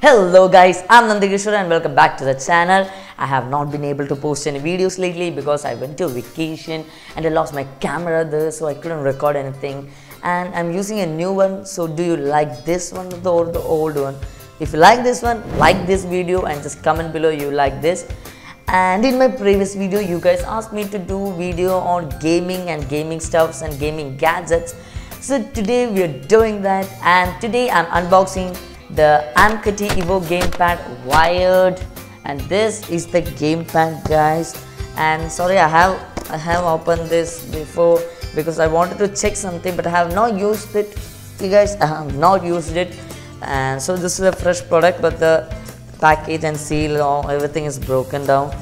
Hello guys, I'm Nandakishor and welcome back to the channel. I have not been able to post any videos lately because I went to vacation and I lost my camera there so I couldn't record anything. And I'm using a new one so do you like this one or the old one? If you like this one, like this video and just comment below you like this. And in my previous video you guys asked me to do video on gaming and gaming stuffs and gaming gadgets. So today we are doing that. And today I'm unboxing the Amkette Evo gamepad wired. And this is the gamepad guys. And sorry I have I have opened this before because I wanted to check something but I have not used it. You guys I have not used it. And so this is a fresh product but the package and seal all everything is broken down.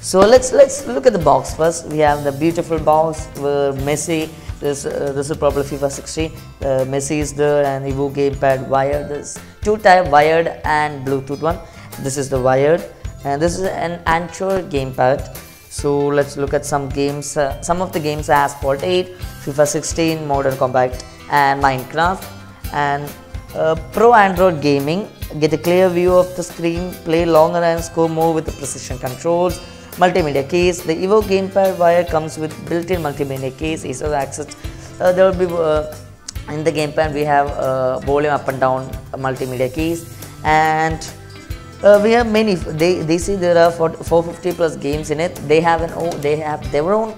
So let's let's look at the box first. We have the beautiful box where Messi this uh, this is probably FIFA 16 uh, Messi is there and Evo gamepad wired this two type wired and Bluetooth one. This is the wired. And this is an Anchor gamepad. So let's look at some games uh, some of the games are Asphalt 8 FIFA 16 Modern Combat and Minecraft. And uh, Pro Android Gaming get a clear view of the screen play longer and score more with the precision controls multimedia case the Evo gamepad wire comes with built-in multimedia case ease of access. Uh, there will be uh, in the gamepad we have uh, volume up and down multimedia keys. And uh, we have many they they see there are 450 plus games in it. They have an oh, they have their own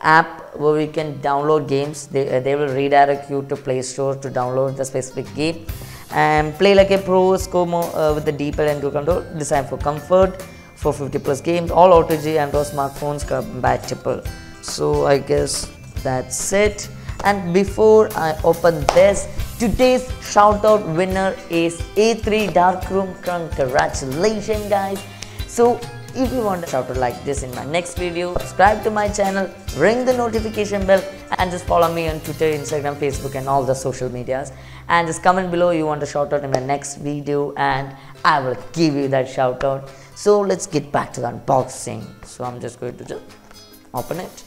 app where we can download games. They, uh, they will redirect you to play store to download the specific game. And play like a pro score more uh, with the d-pad and control. Designed for comfort for 50 plus games all OTG Android smartphones compatible so I guess that's it and before I open this today's shout out winner is A3 Darkroom congratulations guys. So if you want a shout out like this in my next video subscribe to my channel ring the notification bell and just follow me on Twitter Instagram Facebook and all the social medias. And just comment below you want a shout out in my next video and I will give you that shout out so let's get back to the unboxing. So I'm just going to just open it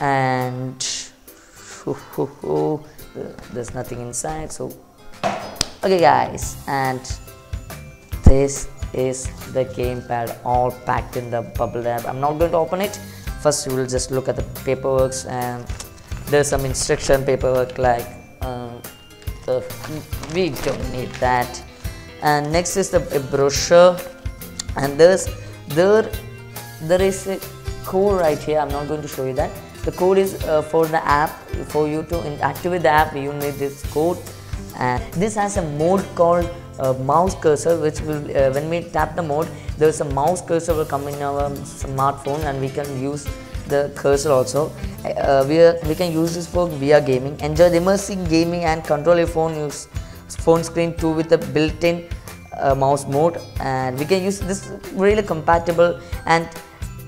and there's nothing inside so. Okay guys and this is the gamepad all packed in the bubble wrap. I'm not going to open it. First we will just look at the paperwork and there's some instruction paperwork like um, the, we don't need that. And next is the brochure. And there's there there is a core right here. I'm not going to show you that the code is uh, for the app for you to activate the app you need this code. And this has a mode called uh, mouse cursor which will uh, when we tap the mode there's a mouse cursor will come in our smartphone and we can use the cursor also. Uh, we, are, we can use this for VR gaming. Enjoy immersive gaming and control your phone use phone screen too with a built-in uh, mouse mode. And we can use this really compatible and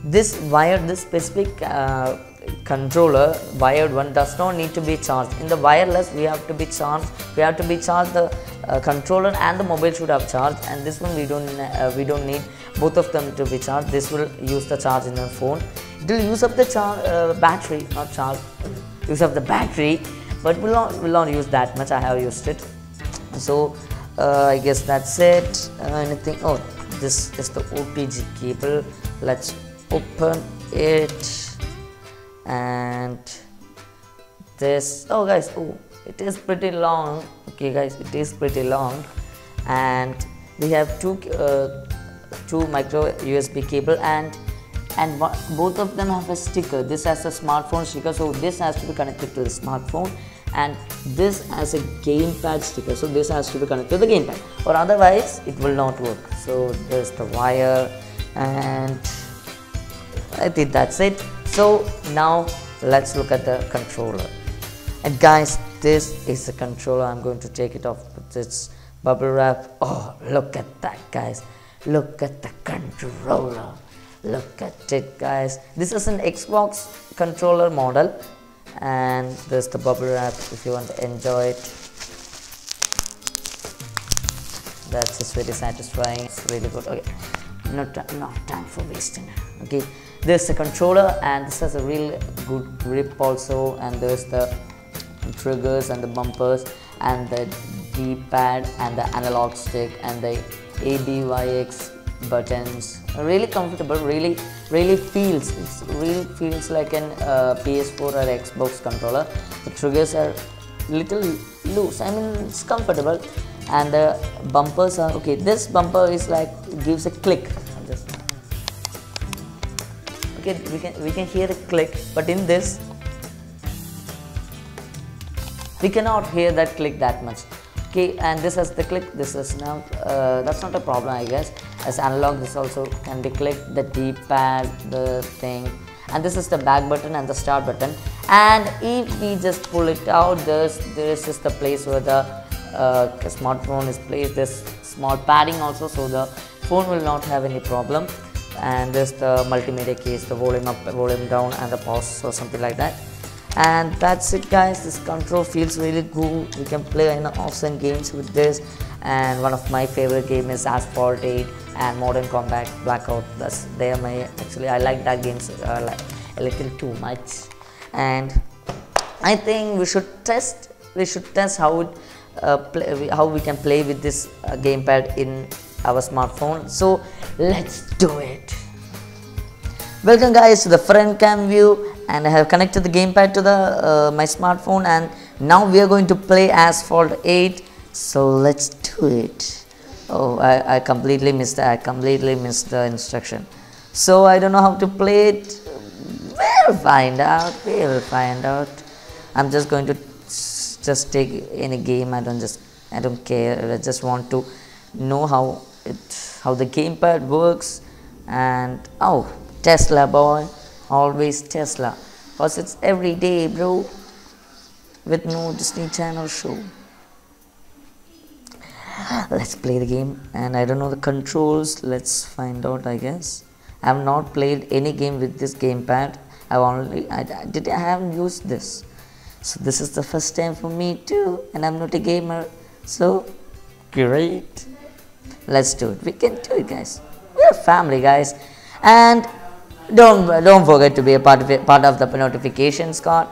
this wire this specific uh, controller wired one does not need to be charged. In the wireless we have to be charged. We have to be charged the uh, controller and the mobile should have charged. And this one we don't uh, we don't need both of them to be charged. This will use the charge in the phone. It will use up the charge uh, battery not charge use up the battery but will not will not use that much. I have used it. So uh, i guess that's it. Uh, anything? Oh this is the otg cable. Let's open it and this oh guys oh it is pretty long. Okay guys it is pretty long. And we have two uh, two micro usb cable and and both of them have a sticker. This has a smartphone sticker so this has to be connected to the smartphone. And this has a gamepad sticker so this has to be connected to the gamepad or otherwise it will not work. So there's the wire and i think that's it so now let's look at the controller. And guys this is the controller. I'm going to take it off with this bubble wrap. Oh look at that guys. Look at the controller. Look at it guys. This is an xbox controller model. And there's the bubble wrap if you want to enjoy it. That's just very satisfying. It's really good. Okay not, not time for wasting. Okay there's the controller and this has a real good grip also and there's the triggers and the bumpers and the d-pad and the analog stick and the ABYX buttons. Really comfortable really really feels it really feels like an uh, PS4 or Xbox controller. The triggers are little loose I mean it's comfortable and the bumpers are okay this bumper is like gives a click. Okay we can we can hear the click but in this we cannot hear that click that much. Okay and this has the click this is now uh, that's not a problem i guess. As analog this also can be clicked the d-pad the thing. And this is the back button and the start button. And if we just pull it out this this is the place where the uh, smartphone is placed this small padding also so the phone will not have any problem. And this the multimedia case the volume up volume down and the pause or something like that. And that's it guys. This control feels really cool. We can play in awesome games with this. And one of my favorite game is asphalt 8 and modern combat blackout. That's they are my actually i like that games uh, like a little too much. And i think we should test we should test how it play, how we can play with this uh, gamepad in our smartphone. So let's do it. Welcome guys to the front cam view. And I have connected the gamepad to the uh, my smartphone. And now we are going to play Asphalt 8 so let's do it. Oh I, I completely missed that. I completely missed the instruction. So I don't know how to play it. We'll find out. We'll find out. I'm just going to just take any game I don't just I don't care I just want to know how it how the gamepad works. And oh Tesla boy always Tesla. Because it's every day bro with no Disney Channel show. Let's play the game. And I don't know the controls. Let's find out I guess. I have not played any game with this gamepad. I've only I, I did I haven't used this so this is the first time for me too and I'm not a gamer so great let's do it we can do it guys we're family guys and don't don't forget to be a part of it, part of the notification Scott.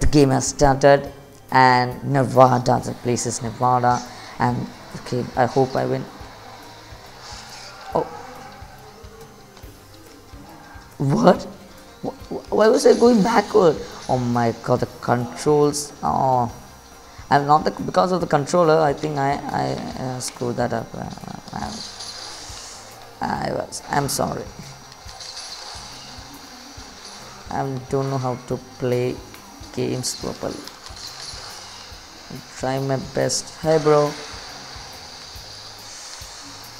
The game has started, and Nevada. The place is Nevada, and okay. I hope I win. Oh, what? Why was I going backward? Oh my god, the controls. Oh, I'm not the because of the controller. I think I I uh, screwed that up. Uh, I, I was. I'm sorry. I don't know how to play games properly. I'll try my best. Hey, bro.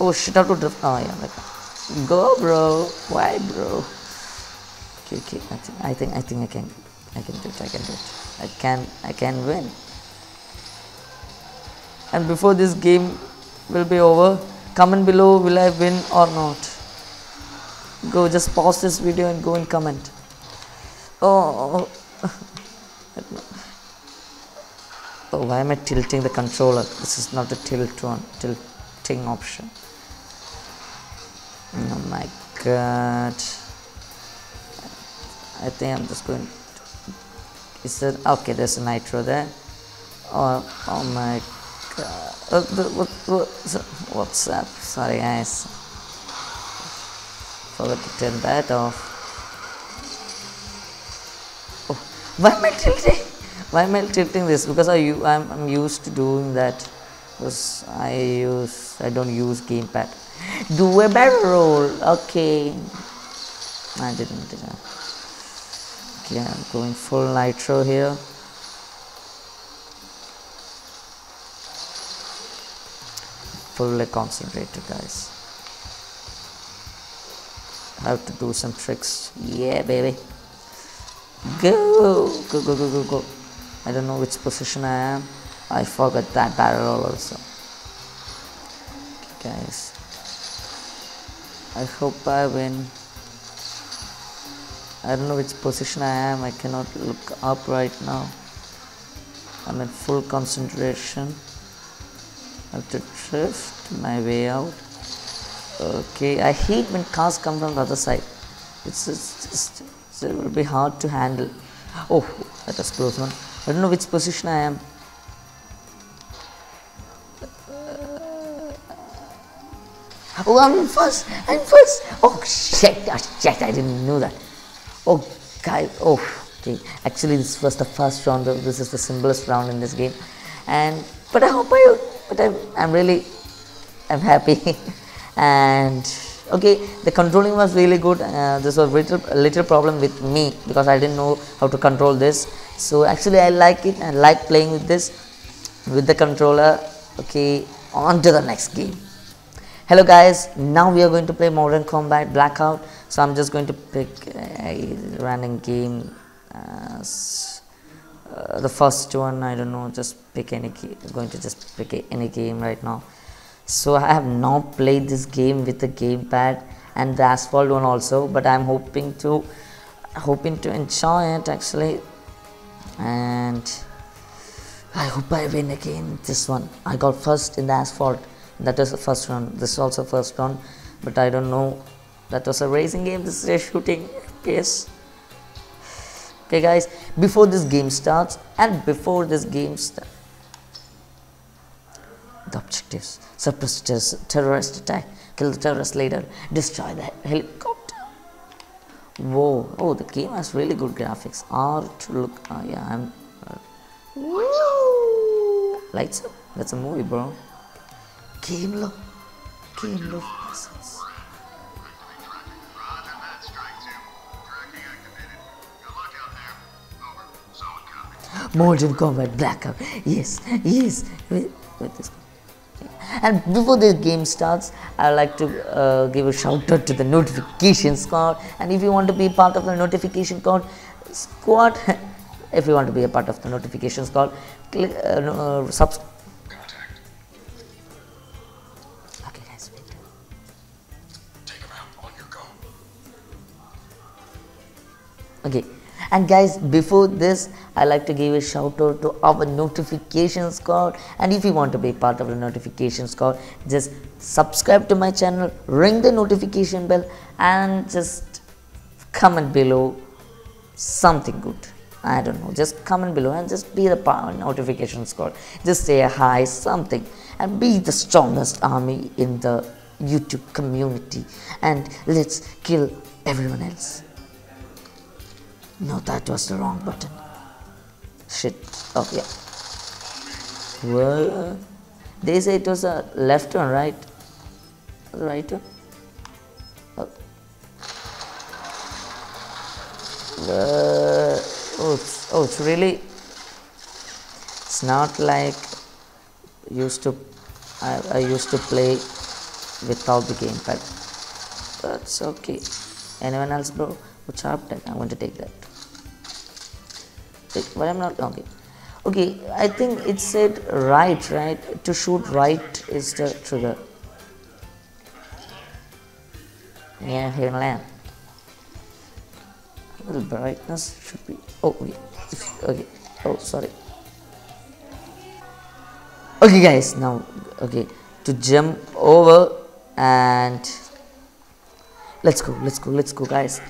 Oh shit! How to drift? Oh yeah, like go, bro. Why, bro? Okay, okay. I think I think I think I can I can do it. I can do it. I can I can win. And before this game will be over, comment below will I win or not. Go just pause this video and go and comment. Oh, oh, why am I tilting the controller? This is not the tilt one, tilting option. Oh my god. I think I'm just going. Is it okay? There's a nitro there. Oh, oh my god. Uh, what, what, what's up? Sorry, guys. Forgot to turn that off. why am I tilting? Why am I tilting this? Because I I'm, I'm used to doing that. Because I use I don't use gamepad. Do a barrel roll. Okay. I didn't. didn't. Okay, I'm going full nitro here. Fully concentrated, guys. Have to do some tricks. Yeah, baby. Go, go, go, go, go, go. I don't know which position I am. I forgot that barrel also. Okay, guys. I hope I win. I don't know which position I am, I cannot look up right now. I'm in full concentration. I have to drift my way out. Okay, I hate when cars come from the other side. It's just, it's, it will be hard to handle. Oh, that was close one. I don't know which position I am. Oh, I'm first! I'm first! Oh, shit! Oh, shit! I didn't know that. Oh, guys. Oh, okay. Actually, this was the first round. This is the simplest round in this game, and but I hope I. But I'm. I'm really. I'm happy, and okay. The controlling was really good. Uh, this was little a little problem with me because I didn't know how to control this. So actually, I like it. I like playing with this with the controller. Okay, on to the next game hello guys. Now we are going to play modern combat blackout. So i'm just going to pick a random game as uh, the first one. I don't know. Just pick any going to just pick any game right now. So i have not played this game with the gamepad and the asphalt one also but i'm hoping to hoping to enjoy it actually. And i hope i win again this one. I got first in the asphalt that is the first one this is also first one but I don't know. That was a racing game. This is a shooting yes okay guys. Before this game starts and before this game starts the objectives. Suppress terrorist attack. Kill the terrorist leader. Destroy the helicopter. Whoa. Oh the game has really good graphics. Art look uh, yeah i'm uh, lights up. That's a movie bro Gameloft. Game low presence. Modern Combat Blackout. Yes, yes. With, this. And before the game starts, I would like to uh, give a shout out to the notification squad. And if you want to be part of the notification squad, squad, if you want to be a part of the notification squad, click uh, uh, subscribe okay. And guys before this i like to give a shout out to our notification squad and if you want to be part of the notification squad just subscribe to my channel ring the notification bell and just comment below something good. I don't know just comment below and just be the notification squad just say hi something and be the strongest army in the youtube community. And let's kill everyone else no, that was the wrong button. Shit. Oh, yeah. Well, they say it was a left one, right? Right one? Oh. Uh, oh, it's, oh, it's really. It's not like used to. I, I used to play without the gamepad. That's okay. Anyone else, bro? What's up? I'm going to take that but I'm not okay okay I think it said right right? To shoot right is the trigger. Yeah here land the brightness should be oh okay okay oh sorry. Okay guys now okay. To jump over and let's go let's go let's go guys.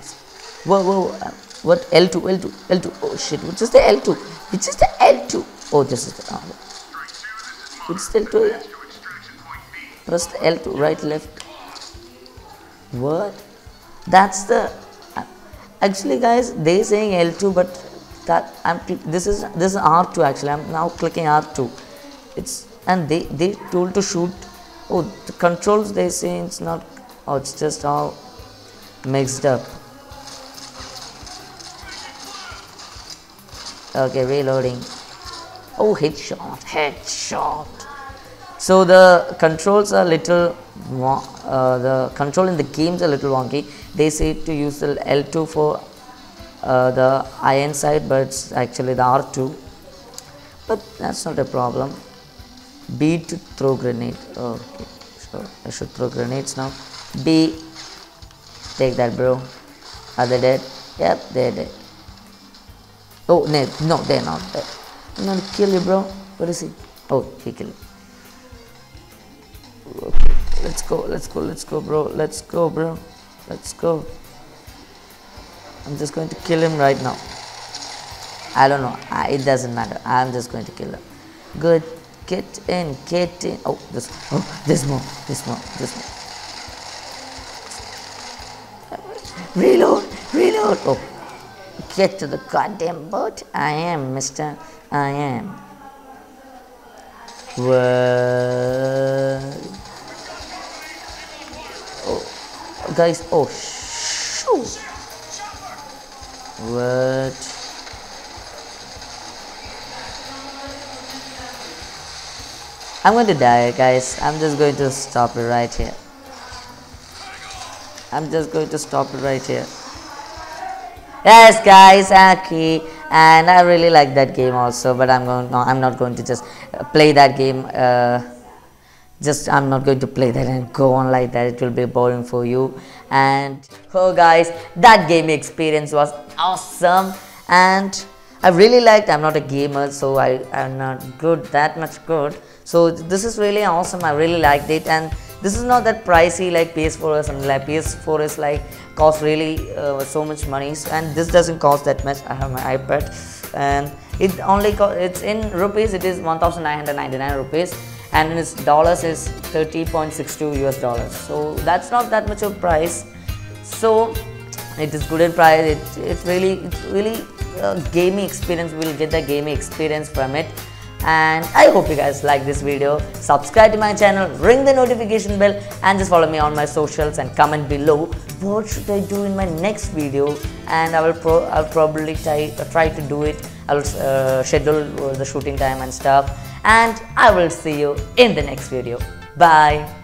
Whoa whoa uh, what L2 L2 L2 oh shit which is the L2 which is the L2 oh this is the oh. which is the L2 press the L2 right left. What? That's the uh, actually guys they saying L2 but that I'm this is this is R2 actually. I'm now clicking R2 it's and they they told to shoot. Oh the controls they say it's not oh it's just all mixed up okay reloading. Oh headshot headshot. So the controls are little uh, the control in the games a little wonky. They say to use the L2 for uh, the iron sight but it's actually the R2 but that's not a problem. B to throw grenade. Okay I should throw grenades now. B take that bro. Are they dead? Yep they're dead Oh, no, no, they're not. I'm gonna kill you, bro. Where is he? Oh, he killed me. Let's go, let's go, let's go, bro. Let's go, bro. Let's go. I'm just going to kill him right now. I don't know. I, it doesn't matter. I'm just going to kill him. Good. Get in, get in. Oh, this. Oh, there's more. There's more. There's more. Reload, reload. Oh, get to the goddamn boat. I am, mister. I am. What? Oh, guys, oh, shoot. What? I'm going to die, guys. I'm just going to stop it right here. I'm just going to stop it right here. Yes, guys, Aki, and I really like that game also. But I'm going. No, I'm not going to just play that game. Uh, just I'm not going to play that and go on like that. It will be boring for you. And oh, guys, that game experience was awesome, and I really liked. I'm not a gamer, so I am not good that much good so this is really awesome i really liked it and this is not that pricey like ps4 or something. Like ps4 is like cost really uh, so much money and this doesn't cost that much. I have my ipad and it only it's in rupees it is 1999 rupees and in its dollars is 30.62 us dollars. So that's not that much of price. So it is good in price. It, it's really it's really a gaming experience we'll get the gaming experience from it and I hope you guys like this video. Subscribe to my channel, ring the notification bell and just follow me on my socials and comment below what should I do in my next video and I will pro I'll probably try, try to do it. I'll uh, schedule the shooting time and stuff and I will see you in the next video. Bye.